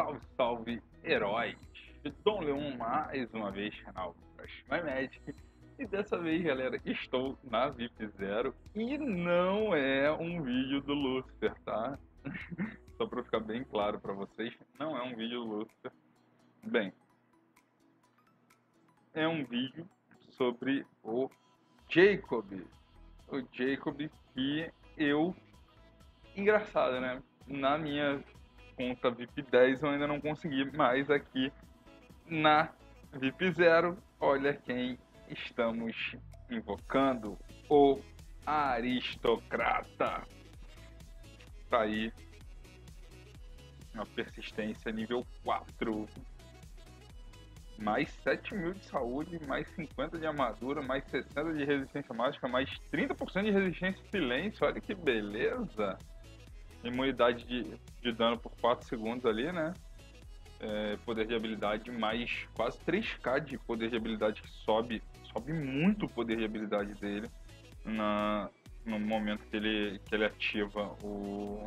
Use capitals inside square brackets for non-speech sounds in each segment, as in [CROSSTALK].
Salve, salve, heróis! Dom Leon mais uma vez, canal Crush My Magic. E dessa vez, galera, estou na VIP Zero e não é um vídeo do Lucifer, tá? [LAUGHS] Só para ficar bem claro para vocês, não é um vídeo do Lucifer. Bem, é um vídeo sobre o Jacob. O Jacob que eu... Engraçado, né? Na minha conta VIP 10 eu ainda não consegui, mas aqui na VIP 0, olha quem estamos invocando, o aristocrata. Tá aí uma persistência nível 4. Mais 7 mil de saúde, mais 50 de armadura, mais 60 de resistência mágica, mais 30% de resistência silêncio. Olha que beleza! Imunidade de, de dano por 4 segundos ali, né? É, poder de habilidade mais quase 3k de poder de habilidade que sobe, sobe muito o poder de habilidade dele na, no momento que ele, que ele ativa o,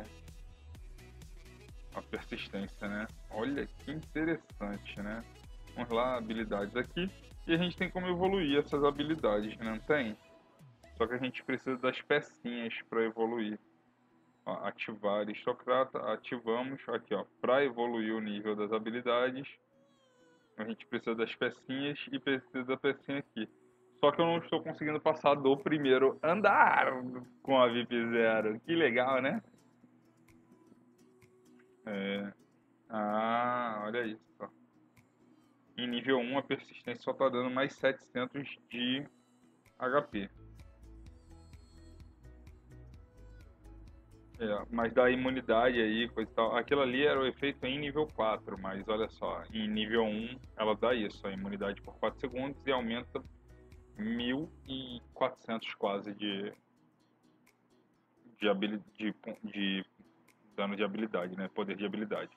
a persistência, né? Olha que interessante, né? Vamos lá, habilidades aqui. E a gente tem como evoluir essas habilidades, não tem? Só que a gente precisa das pecinhas para evoluir ativar aristocrata, ativamos aqui ó, para evoluir o nível das habilidades, a gente precisa das pecinhas e precisa da pecinha aqui. Só que eu não estou conseguindo passar do primeiro andar com a VIP Zero. Que legal, né? É... Ah, olha isso. Em nível 1 a persistência só está dando mais 700 de HP. É, mas da imunidade aí, coisa e tal. Aquilo ali era o efeito em nível 4, mas olha só, em nível 1 ela dá isso, a imunidade por 4 segundos e aumenta 1400 quase de de, de, de dano de habilidade, né? Poder de habilidade.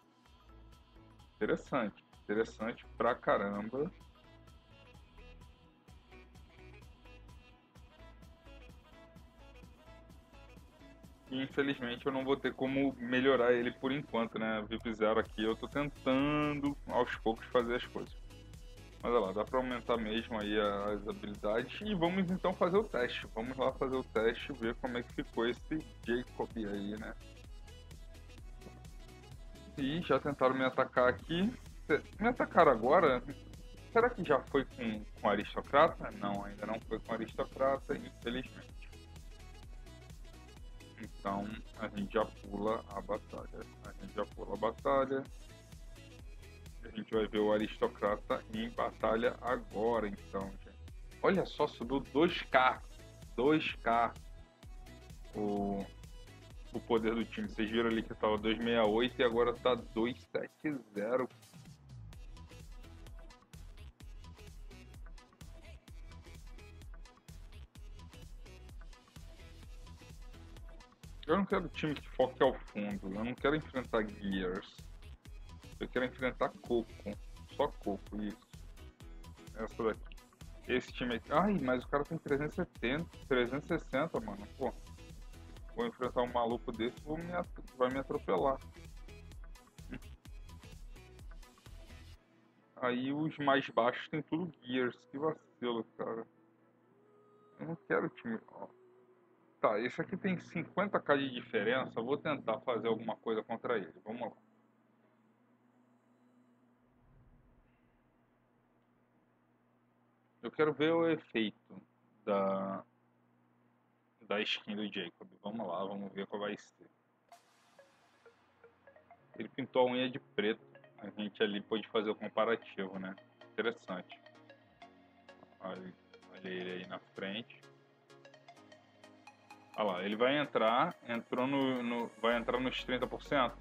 Interessante, interessante pra caramba. Infelizmente eu não vou ter como melhorar ele por enquanto, né? VIP Zero aqui eu tô tentando aos poucos fazer as coisas. Mas olha lá, dá pra aumentar mesmo aí as habilidades. E vamos então fazer o teste. Vamos lá fazer o teste, ver como é que ficou esse Jacob aí, né? E já tentaram me atacar aqui. Me atacaram agora? Será que já foi com, com aristocrata? Não, ainda não foi com aristocrata, infelizmente. Então a gente já pula a batalha. A gente já pula a batalha. A gente vai ver o aristocrata em batalha agora, então, gente. Olha só, subiu 2k. 2k o, o poder do time. Vocês viram ali que estava 268 e agora está 270. Quero time que foque ao fundo. Eu não quero enfrentar Gears. Eu quero enfrentar Coco. Só Coco, isso. Essa daqui. Esse time aqui. Ai, mas o cara tem 370, 360, mano. Pô. Vou enfrentar um maluco desse, vou me vai me atropelar. [LAUGHS] Aí os mais baixos tem tudo Gears. Que vacilo, cara. Eu não quero time. Ó. Tá, esse aqui tem 50k de diferença. Vou tentar fazer alguma coisa contra ele. Vamos lá. Eu quero ver o efeito da, da skin do Jacob. Vamos lá, vamos ver qual vai ser. Ele pintou a unha de preto. A gente ali pode fazer o comparativo, né? Interessante. Olha, olha ele aí na frente. Olha lá, ele vai entrar, entrou no, no, vai entrar nos 30%.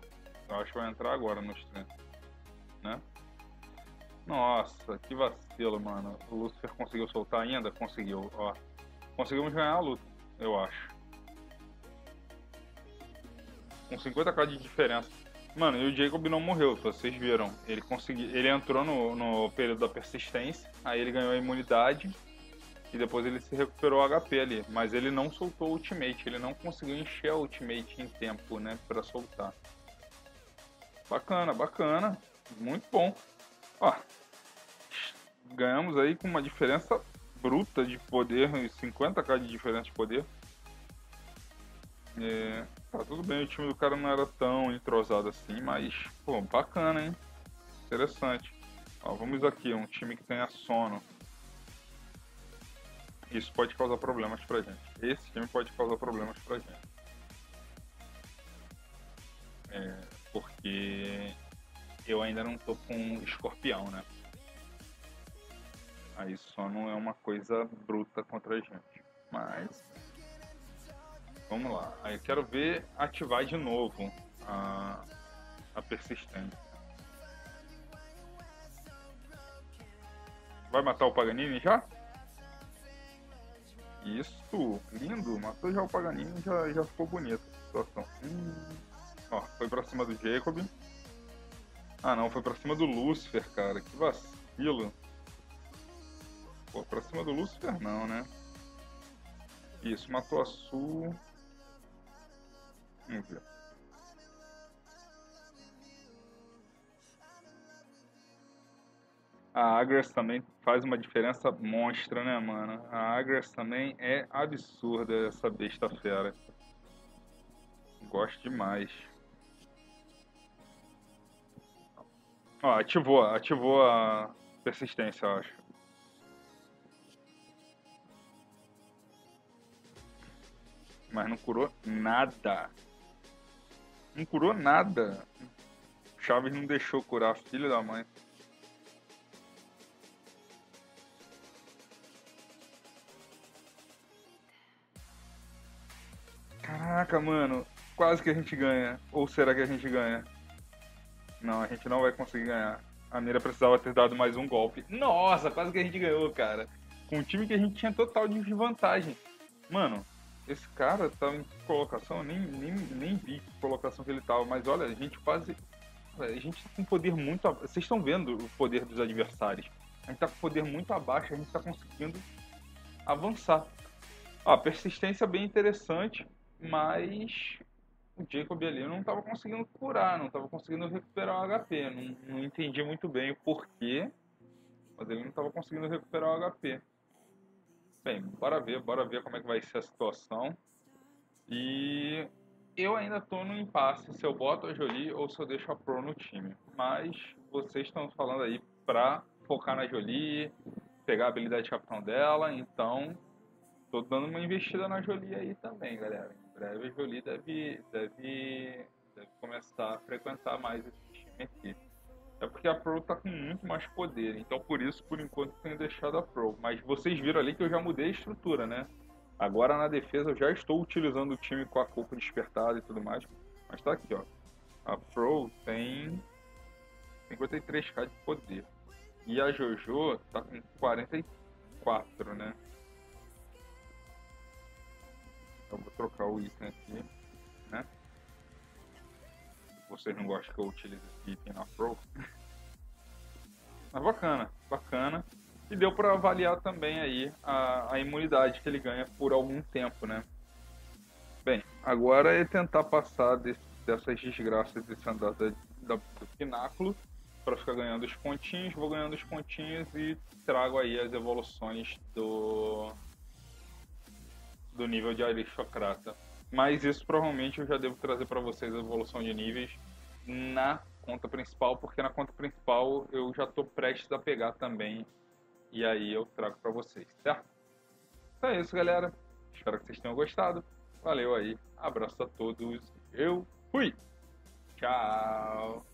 Eu acho que vai entrar agora nos 30%, né? Nossa, que vacilo, mano. O Lucifer conseguiu soltar ainda? Conseguiu, ó. Conseguimos ganhar a luta, eu acho. Com 50k de diferença. Mano, e o Jacob não morreu, vocês viram. Ele conseguiu, ele entrou no, no período da persistência, aí ele ganhou a imunidade e depois ele se recuperou o HP ali. Mas ele não soltou o ultimate, ele não conseguiu encher o ultimate em tempo, né, pra soltar. Bacana, bacana. Muito bom. Ó, ganhamos aí com uma diferença bruta de poder, 50k de diferença de poder. É, tá tudo bem, o time do cara não era tão entrosado assim, mas, pô, bacana, hein? Interessante. Ó, vamos aqui, um time que tenha sono. Isso pode causar problemas pra gente. Esse time pode causar problemas pra gente. É, porque eu ainda não tô com escorpião, né? Aí só não é uma coisa bruta contra a gente. Mas. Vamos lá. Aí eu quero ver ativar de novo a, a persistência. Vai matar o Paganini já? Isso, lindo. Matou já o Paganini, já, já ficou bonita a situação. Hum, ó, foi pra cima do Jacob. Ah não, foi pra cima do Lucifer, cara. Que vacilo. Pô, pra cima do Lucifer não, né? Isso, matou a Sul. Vamos ver. A Agres também faz uma diferença monstra, né, mano? A Agres também é absurda essa besta fera. Gosto demais. Ó, ativou, ativou a persistência, eu acho. Mas não curou nada. Não curou nada. Chaves não deixou curar, filho da mãe. Caraca, mano. Quase que a gente ganha. Ou será que a gente ganha? Não, a gente não vai conseguir ganhar. A Mira precisava ter dado mais um golpe. Nossa, quase que a gente ganhou, cara. Com um time que a gente tinha total de vantagem. Mano, esse cara tá em colocação, nem, nem, nem vi que colocação que ele tava, mas olha, a gente quase. A gente tá com poder muito. Vocês estão vendo o poder dos adversários. A gente tá com poder muito abaixo, a gente tá conseguindo avançar. Ah, persistência bem interessante mas o Jacob ali não estava conseguindo curar, não estava conseguindo recuperar o HP. Não, não entendi muito bem o porquê, mas ele não estava conseguindo recuperar o HP. Bem, bora ver, bora ver como é que vai ser a situação. E eu ainda estou no impasse se eu boto a Jolie ou se eu deixo a Pro no time. Mas vocês estão falando aí para focar na Jolie, pegar a habilidade de capitão dela, então tô dando uma investida na Jolie aí também, galera breve a Jolie deve, deve, deve começar a frequentar mais esse time aqui. É porque a Pro tá com muito mais poder, então por isso, por enquanto, tenho deixado a Pro. Mas vocês viram ali que eu já mudei a estrutura, né? Agora na defesa eu já estou utilizando o time com a corpo despertada e tudo mais. Mas tá aqui, ó. A Pro tem 53k de poder. E a Jojo tá com 44, né? Trocar o item aqui, né? Vocês não gostam que eu utilize esse item na Pro. Mas bacana, bacana. E deu para avaliar também aí a, a imunidade que ele ganha por algum tempo, né? Bem, agora é tentar passar desse, dessas desgraças desse andar da, da, do pináculo para ficar ganhando os pontinhos. Vou ganhando os pontinhos e trago aí as evoluções do do nível de aristocrata. Mas isso provavelmente eu já devo trazer para vocês a evolução de níveis na conta principal, porque na conta principal eu já estou prestes a pegar também. E aí eu trago para vocês, certo? Então é isso, galera. Espero que vocês tenham gostado. Valeu aí. Abraço a todos. Eu fui. Tchau.